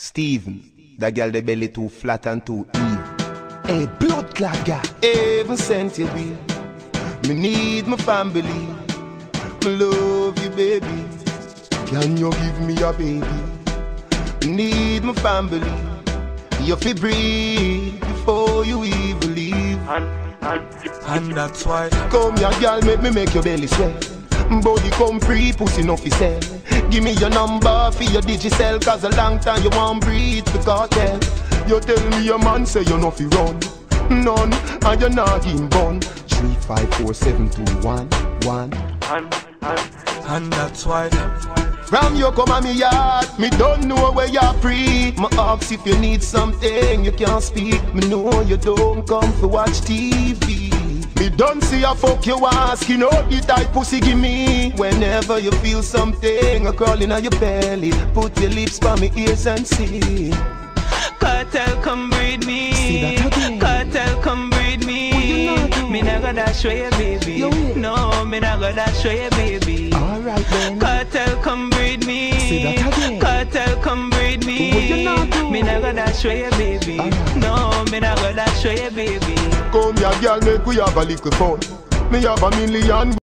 Steven, that girl the belly too flat and too evil. Hey, blood clot guy. Heaven sent you be. Me need my family. Me love you, baby. Can you give me a baby? Me need my family. You fi breathe before you even leave. And and that's why Come here, girl, make me make your belly swell. Body come free, pussy no fi sell. Give me your number for your digicel, cause a long time you won't breathe the cartel. You tell me your man say you no fi run. None, and you're not in bun. Three, five, four, seven, two, one, one. And and that's why From you come on me yard, me don't know where you're free. My ask if you need something, you can't speak. Me know you don't come to watch TV. Me don't see a fuck you asking out the type pussy give me. Whenever you feel something a crawling on your belly, put your lips by me ears and see. Kartel come breed me. See that again? Kartel come breed me. What you not do? Me not gonna show you, baby. Yo. No, me not gonna show you, baby. Alright then. Kartel come breed me. Say that again. Kartel come breed me. You not? Me not gonna show you, baby. No, me not gonna show you, baby. Come here, girl, make we have a little fun. Me have a million